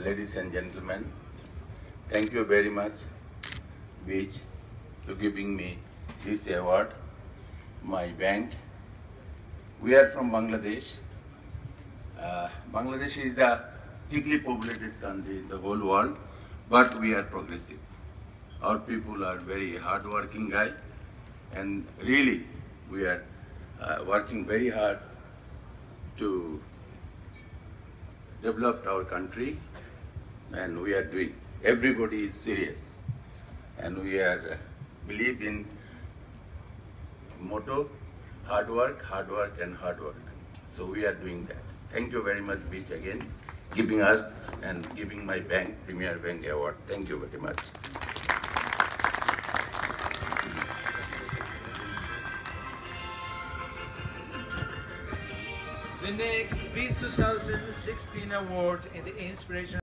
ladies and gentlemen, thank you very much, BIZZ, to giving me this award. My bank. We are from Bangladesh. Uh, Bangladesh is the thickly populated country in the whole world, but we are progressive. Our people are very hardworking guy, and really we are uh, working very hard to develop our country, and we are doing. Everybody is serious, and we are uh, believe in motto: hard work, hard work, and hard work. So we are doing that. Thank you very much, BIZZ, again, giving us and giving my bank Premier Bank Award. Thank you very much. The next BIZZ 2016 award in the Inspiration